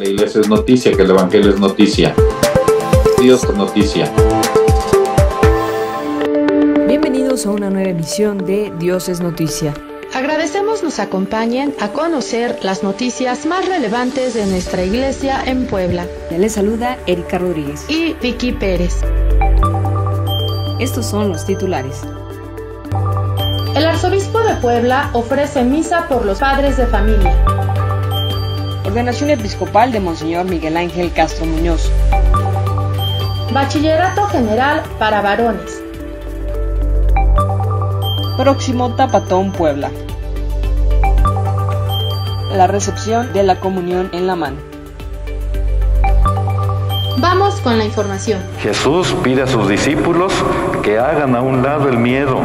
la iglesia es noticia, que el evangelio es noticia. Dios es noticia. Bienvenidos a una nueva emisión de Dios es noticia. Agradecemos nos acompañen a conocer las noticias más relevantes de nuestra iglesia en Puebla. Les saluda Erika Rodríguez y Vicky Pérez. Estos son los titulares. El arzobispo de Puebla ofrece misa por los padres de familia. Ordenación episcopal de Monseñor Miguel Ángel Castro Muñoz. Bachillerato general para varones. Próximo Tapatón Puebla. La recepción de la comunión en la mano. Vamos con la información. Jesús pide a sus discípulos que hagan a un lado el miedo,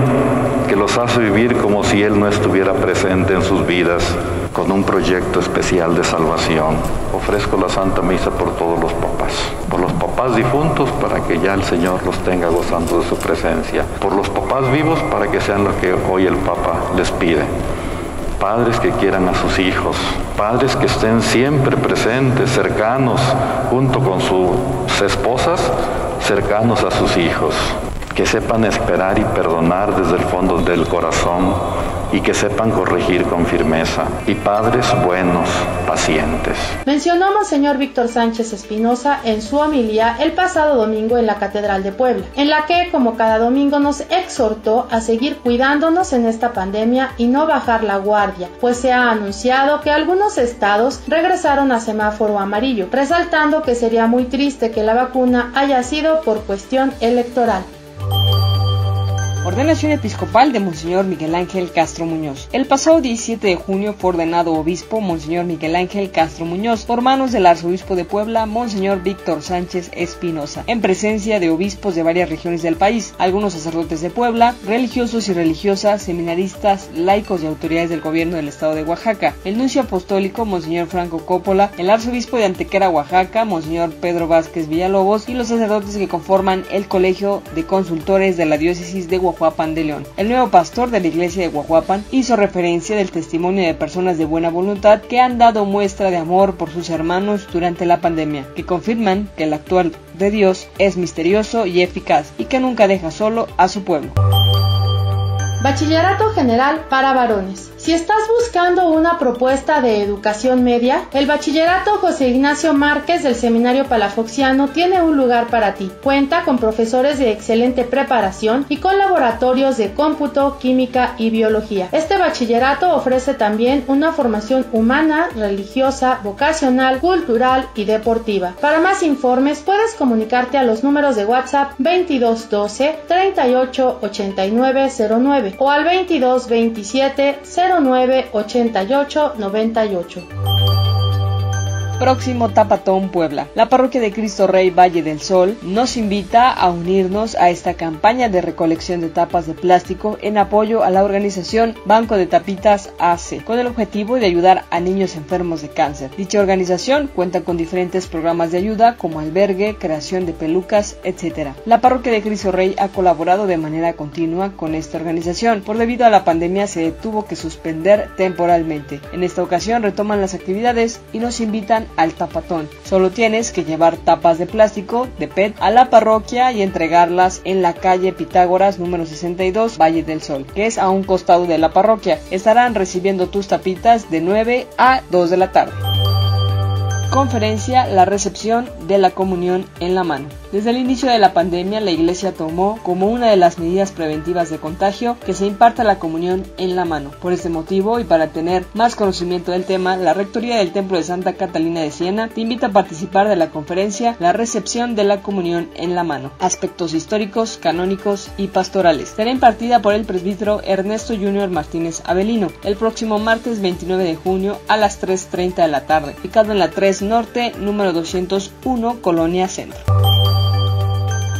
que los hace vivir como si Él no estuviera presente en sus vidas, con un proyecto especial de salvación. Ofrezco la Santa Misa por todos los papás, por los papás difuntos para que ya el Señor los tenga gozando de su presencia, por los papás vivos para que sean lo que hoy el Papa les pide padres que quieran a sus hijos, padres que estén siempre presentes, cercanos, junto con sus esposas, cercanos a sus hijos, que sepan esperar y perdonar desde el fondo del corazón y que sepan corregir con firmeza, y padres buenos, pacientes. Mencionó Monseñor Víctor Sánchez Espinosa en su homilía el pasado domingo en la Catedral de Puebla, en la que, como cada domingo, nos exhortó a seguir cuidándonos en esta pandemia y no bajar la guardia, pues se ha anunciado que algunos estados regresaron a semáforo amarillo, resaltando que sería muy triste que la vacuna haya sido por cuestión electoral. Ordenación episcopal de Monseñor Miguel Ángel Castro Muñoz. El pasado 17 de junio fue ordenado obispo Monseñor Miguel Ángel Castro Muñoz por manos del arzobispo de Puebla, Monseñor Víctor Sánchez Espinosa, en presencia de obispos de varias regiones del país, algunos sacerdotes de Puebla, religiosos y religiosas, seminaristas, laicos y autoridades del gobierno del estado de Oaxaca, el nuncio apostólico Monseñor Franco Coppola, el arzobispo de Antequera, Oaxaca, Monseñor Pedro Vázquez Villalobos y los sacerdotes que conforman el Colegio de Consultores de la Diócesis de Oaxaca de León. El nuevo pastor de la iglesia de Guajuapan hizo referencia del testimonio de personas de buena voluntad que han dado muestra de amor por sus hermanos durante la pandemia, que confirman que el actual de Dios es misterioso y eficaz y que nunca deja solo a su pueblo. Bachillerato General para Varones. Si estás buscando una propuesta de educación media, el Bachillerato José Ignacio Márquez del Seminario Palafoxiano tiene un lugar para ti. Cuenta con profesores de excelente preparación y con laboratorios de cómputo, química y biología. Este bachillerato ofrece también una formación humana, religiosa, vocacional, cultural y deportiva. Para más informes puedes comunicarte a los números de WhatsApp 2212 38 09 o al 2227 0 098898. Próximo Tapatón Puebla. La parroquia de Cristo Rey Valle del Sol nos invita a unirnos a esta campaña de recolección de tapas de plástico en apoyo a la organización Banco de Tapitas AC, con el objetivo de ayudar a niños enfermos de cáncer. Dicha organización cuenta con diferentes programas de ayuda como albergue, creación de pelucas, etc. La parroquia de Cristo Rey ha colaborado de manera continua con esta organización. Por debido a la pandemia se tuvo que suspender temporalmente. En esta ocasión retoman las actividades y nos invitan al tapatón. Solo tienes que llevar tapas de plástico de PET a la parroquia y entregarlas en la calle Pitágoras número 62 Valle del Sol, que es a un costado de la parroquia. Estarán recibiendo tus tapitas de 9 a 2 de la tarde conferencia La recepción de la comunión en la mano. Desde el inicio de la pandemia, la Iglesia tomó como una de las medidas preventivas de contagio que se imparta la comunión en la mano. Por este motivo y para tener más conocimiento del tema, la Rectoría del Templo de Santa Catalina de Siena te invita a participar de la conferencia La recepción de la comunión en la mano. Aspectos históricos, canónicos y pastorales. Será impartida por el presbítero Ernesto Junior Martínez Avelino el próximo martes 29 de junio a las 3.30 de la tarde, ubicado en la 3 Norte, número 201, Colonia Centro.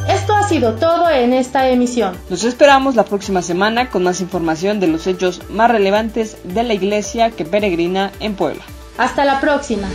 Esto ha sido todo en esta emisión. Nos esperamos la próxima semana con más información de los hechos más relevantes de la iglesia que peregrina en Puebla. Hasta la próxima.